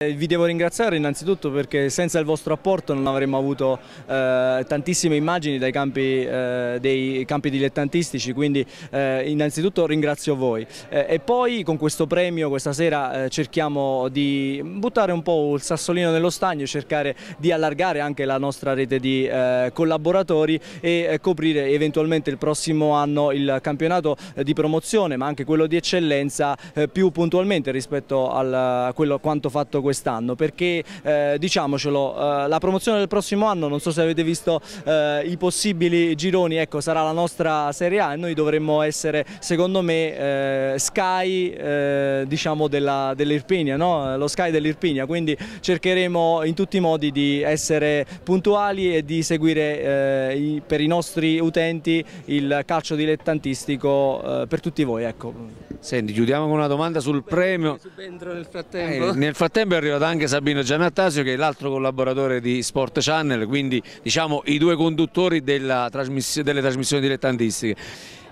Eh, vi devo ringraziare innanzitutto perché senza il vostro apporto non avremmo avuto eh, tantissime immagini dai campi, eh, dei campi dilettantistici, quindi eh, innanzitutto ringrazio voi. Eh, e poi con questo premio questa sera eh, cerchiamo di buttare un po' il sassolino nello stagno, cercare di allargare anche la nostra rete di collaboratori e coprire eventualmente il prossimo anno il campionato di promozione ma anche quello di eccellenza più puntualmente rispetto a quello quanto fatto quest'anno perché eh, diciamocelo eh, la promozione del prossimo anno non so se avete visto eh, i possibili gironi ecco sarà la nostra Serie A e noi dovremmo essere secondo me eh, Sky eh, diciamo dell'Irpinia no? lo Sky dell'Irpinia quindi cercheremo in tutti i modi di essere puntuali e di seguire eh, i, per i nostri utenti il calcio dilettantistico per tutti voi ecco. Senti, chiudiamo con una domanda sul premio. nel frattempo. Eh, nel frattempo è arrivato anche Sabino Giannattasio che è l'altro collaboratore di Sport Channel, quindi diciamo i due conduttori trasmiss delle trasmissioni dilettantistiche.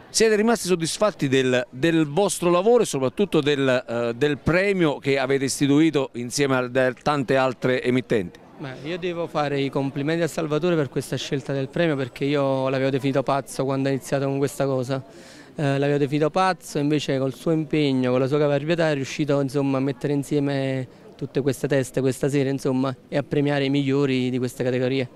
Siete rimasti soddisfatti del, del vostro lavoro e soprattutto del, uh, del, premio che avete istituito insieme a tante altre emittenti? Beh, io devo fare i complimenti a Salvatore per questa scelta del premio perché io l'avevo definito pazzo quando ho iniziato con questa cosa eh, l'avevo definito pazzo, invece col suo impegno, con la sua caparbietà è riuscito insomma, a mettere insieme tutte queste teste questa sera insomma, e a premiare i migliori di queste categorie.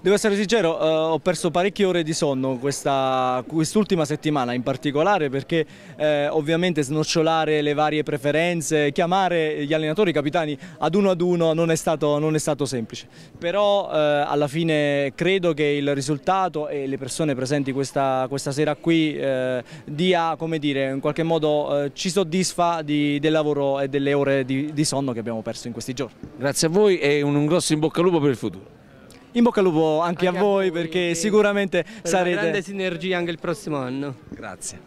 Devo essere sincero, eh, ho perso parecchie ore di sonno quest'ultima quest settimana in particolare perché eh, ovviamente snocciolare le varie preferenze, chiamare gli allenatori, i capitani ad uno ad uno non è stato, non è stato semplice. Però eh, alla fine credo che il risultato e le persone presenti questa, questa sera qui eh, dia, come dire, in qualche modo eh, ci soddisfa di, del lavoro e delle ore di, di, sonno che abbiamo perso in questi giorni. Grazie a voi e un, un grosso in bocca al lupo per il futuro. In bocca al lupo anche, anche a, voi, a voi perché sicuramente per sarete... Una grande sinergia anche il prossimo anno. Grazie.